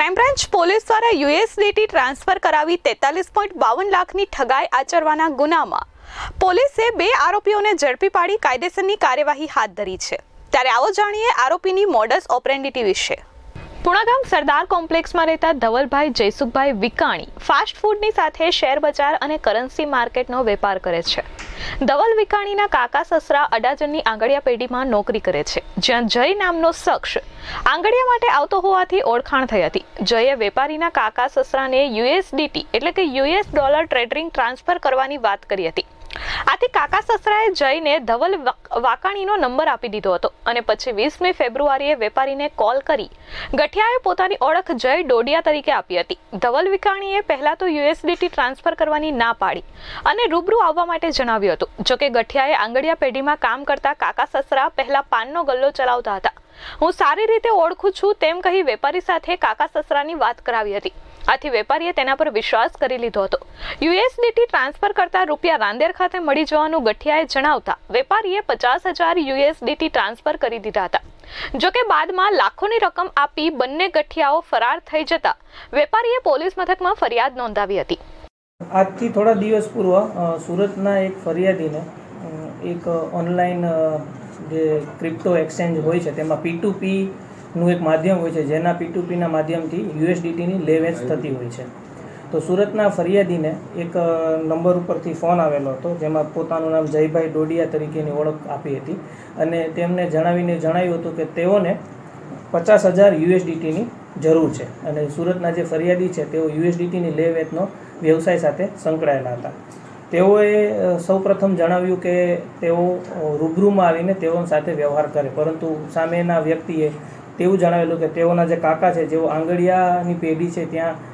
Crime branch police દ્વારા USDT transfer કરાવી તેતાલીસ પોઈન્ટ બાવન લાખની ઠગાઈ આચરવાના ગુનામાં. પોલીસે બે આરોપીઓને ઝડપી પાડી કાયદેસરની કાર્યવાહી હાથ ધરી છે. ત્યારે આવો જાણીએ આરોપીની મોડસ ઓપરેન્ડિટી વિશે. પુણાગામ સરદાર કોમ્પ્લેક્સમાં રહેતા ધવલભાઈ જયસુખભાઈ વિકાણી ફાસ્ટ ફૂડની સાથે શેર બજાર અને કરન્સી માર્કેટનો વેપાર કરે છે. ધવલ વિકાણીના કાકા સસરા અડાજણની આંગળિયા પેઢીમાં નોકરી કરે છે. જ્યાં જય નામનો શખ્સ આંગળિયા માટે આવતો હોવાથી ઓળખાણ થઈ હતી. જયે વેપારીના કાકા સસરાને યુએસડીટી એટલે કે યુએસ ડોલર ટ્રેડરિંગ ટ્રાન્સફર કરવાની વાત કરી હતી. આથી કાકા સસરાએ જઈને ધવલ વાકાણીનો નંબર આપી દીધો હતો અને પછી વીસમી ફેબ્રુઆરીએ વેપારીને કોલ કરી. ગઠિયાએ પોતાની ઓળખ જય ડોડિયા તરીકે આપી હતી. ધવલ વિકાણીએ પહેલાં તો યુએસડીટી ટ્રાન્સફર કરવાની ના પાડી અને રૂબરૂ આવવા માટે જણાવ્યું હતું. જોકે ગઠિયાએ આંગળિયા પેઢીમાં કામ કરતા કાકા સસરા પહેલાં પાનનો ગલ્લો ચલાવતા હતા. હું સારી રીતે ઓળખું છું તેમ કહી વેપારી સાથે કાકા સસરાની વાત કરાવી હતી. આથી વેપારીએ તેના પર વિશ્વાસ કરી લીધો હતો. યુએસડીટી ટ્રાન્સફર કરતા રૂપિયા રાંદેર ખાતે મળી જવાનું ગઠિયાએ જણાવતા વેપારીએ પચાસ હજાર યુએસડીટી ટ્રાન્સફર કરી દીધા હતા. જોકે બાદમાં લાખોની રકમ આપી બંને ગઠિયાઓ ફરાર થઈ જતા વેપારીએ પોલીસ મથકમાં ફરિયાદ નોંધાવી હતી. આજથી થોડા દિવસ પૂર્વ સુરતના એક ફરિયાદીને એક ઓનલાઈન જે ક્રિપ્ટો એક્સચેન્જ હોય છે, તેમાં પી ટુ નું એક માધ્યમ હોય છે, જેના પીટુપીના માધ્યમથી યુએસડીટીની લે વેચ થતી હોય છે. તો સુરતના ફરિયાદીને એક નંબર ઉપરથી ફોન આવેલો હતો, જેમાં પોતાનું નામ જયભાઈ ડોડિયા તરીકેની ઓળખ આપી હતી. અને તેમને જણાવીને જણાવ્યું હતું કે તેઓને પચાસ હજાર યુએસડીટીની જરૂર છે. અને સુરતના જે ફરિયાદી છે, તેઓ યુએસડીટીની લે વેચનો વ્યવસાય સાથે સંકળાયેલા હતા. તેઓએ સૌપ્રથમ જણાવ્યું કે તેઓ રૂબરૂમાં આવીને તેઓ સાથે વ્યવહાર કરે, પરંતુ સામેના વ્યક્તિએ તેવું જણાવેલું કે તેઓના જે કાકા છે, જેઓ આંગળિયાની પેઢી છે, ત્યાં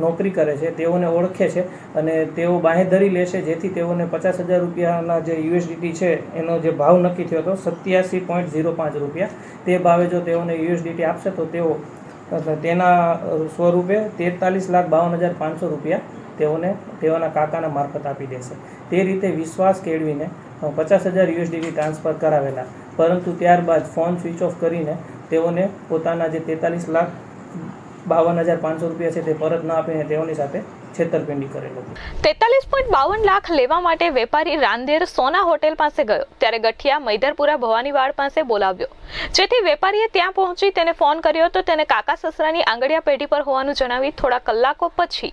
નોકરી કરે છે, તેઓને ઓળખે છે અને તેઓ બાંહેધરી લેશે જેથી તેઓને પચાસ હજાર રૂપિયાના જે યુએસડીટી છે, એનો જે ભાવ નક્કી થયો હતો, સત્યાસી પોઈન્ટ ઝીરો પાંચ રૂપિયા. તે ભાવે જો તેઓને યુએસડીટી આપશે, તો તેઓ તેના સ્વરૂપે તેતાલીસ લાખ બાવન હજાર પાંચસો રૂપિયા તેઓને, તેઓના કાકાના મારફત આપી દેશે. તે રીતે વિશ્વાસ કેળવીને પચાસ હજાર યુએસડીટી ટ્રાન્સફર કરાવેલા. પરંતુ ત્યારબાદ ફોન સ્વિચ ઓફ કરીને તેઓને પોતાના જે તેતાલીસ લાખ બાવન હજાર પાંચસો રૂપિયા છે તે પરત ન આપીને તેઓની સાથે તેતાલીસ પોઈન્ટ બાવન લાખ લેવા માટે વેપારી રાંદેર સોના હોટેલ પાસે ગયો. ત્યારે ગઠિયા મૈદરપુરા ભવાનીવાડ પાસે બોલાવ્યો. જેથી વેપારીએ ત્યાં પહોંચી તેને ફોન કર્યો તો તેને કાકા સસરાની આંગળિયા પેઢી પર હોવાનું જણાવી થોડા કલાકો પછી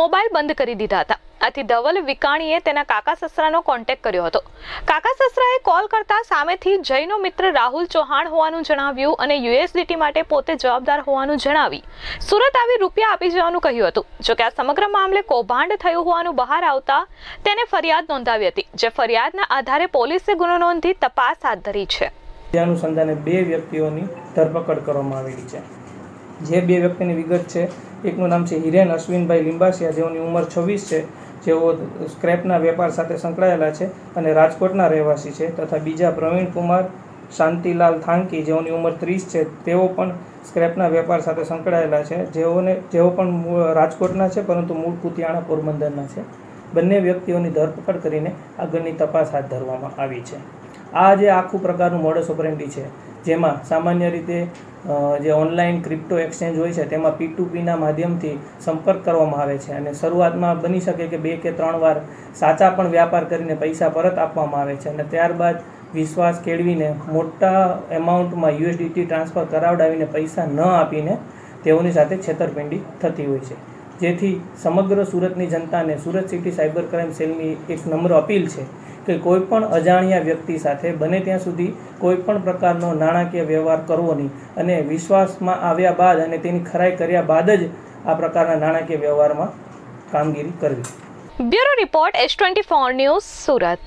મોબાઈલ બંધ કરી દીધા હતા. આથી ધવલ વિકાણીએ તેના કાકા સસરાનો કોન્ટેક્ટ કર્યો હતો. કાકા સસરાએ કોલ કરતા સામેથી જયનો મિત્ર રાહુલ ચૌહાણ હોવાનું જણાવ્યું અને યુએસડીટી માટે પોતે જવાબદાર હોવાનું જણાવી. સુરત આવી રૂપિયા આપી જવાનું કહ્યું હતું. જોકે આ સમગ્ર મામલે કૌભાંડ થયું હોવાનું બહાર આવતા તેને ફરિયાદ નોંધાવી હતી, જે ફરિયાદના આધારે પોલીસે ગુનો નોંધી તપાસ હાથ ધરી છે. અનુસંધાને બે વ્યક્તિઓની ધરપકડ કરવામાં આવેલી છે. જે બે વ્યક્તિની વિગત છે એકનું નામ છે હિરેન અશ્વિનભાઈ લિંબાસિયા, જેઓની ઉંમર છવ્વીસ છે, જેઓ સ્ક્રેપના વેપાર સાથે સંકળાયેલા છે અને રાજકોટના રહેવાસી છે તથા બીજા પ્રવીણ કુમાર, શાંતિલાલ થાંકી જેઓની ઉંમર ત્રીસ છે, તેઓ પણ સ્ક્રેપના વેપાર સાથે સંકળાયેલા છે. જેઓને, જેઓ પણ રાજકોટના છે, પરંતુ મૂળ કુતિયાણા પોરબંદરના છે. બંને વ્યક્તિઓની ધરપકડ કરીને આગળની તપાસ હાથ ધરવામાં આવી છે. આ જે આખું પ્રકારનું મોડસ ઓપરેન્ડી છે, જેમાં સામાન્ય રીતે જે ઓનલાઈન ક્રિપ્ટો એક્સચેન્જ હોય છે, તેમાં પી ટુ પીના માધ્યમથી સંપર્ક કરવામાં આવે છે અને શરૂઆતમાં બની શકે કે બે કે ત્રણ વાર સાચા પણ વ્યાપાર કરીને પૈસા પરત આપવામાં આવે છે અને ત્યારબાદ વિશ્વાસ કેળવીને મોટા એમાઉન્ટમાં યુએસડીટી ટ્રાન્સફર કરાવડાવીને પૈસા ન આપીને તેઓની સાથે છેતરપિંડી થતી હોય છે. જેથી સમગ્ર સુરતની જનતાને સુરત સિટી સાયબર ક્રાઇમ સેલની એક નમ્ર અપીલ છે કે કોઈ પણ અજાણ્યા વ્યક્તિ સાથે બને ત્યાં સુધી કોઈ પણ પ્રકારનો નાણાકીય વ્યવહાર કરવો નહીં અને વિશ્વાસમાં આવ્યા બાદ અને તેની ખરાઈ કર્યા બાદ જ આ પ્રકારના નાણાકીય વ્યવહારમાં કામગીરી કરવી. Bureau report S twenty four news Surat.